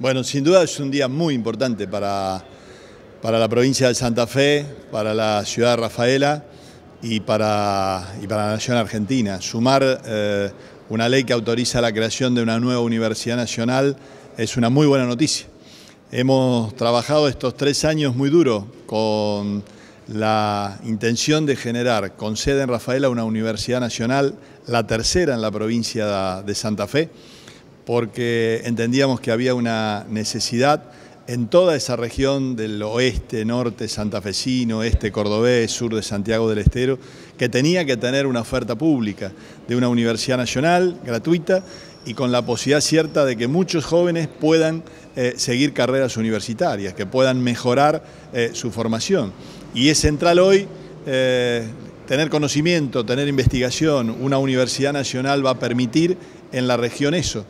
Bueno, sin duda es un día muy importante para, para la provincia de Santa Fe, para la ciudad de Rafaela y para, y para la nación argentina. Sumar eh, una ley que autoriza la creación de una nueva universidad nacional es una muy buena noticia. Hemos trabajado estos tres años muy duro con la intención de generar con sede en Rafaela una universidad nacional, la tercera en la provincia de Santa Fe porque entendíamos que había una necesidad en toda esa región del oeste, norte santafesino, este cordobés, sur de Santiago del Estero, que tenía que tener una oferta pública de una universidad nacional gratuita y con la posibilidad cierta de que muchos jóvenes puedan eh, seguir carreras universitarias, que puedan mejorar eh, su formación. Y es central hoy eh, tener conocimiento, tener investigación. Una universidad nacional va a permitir en la región eso.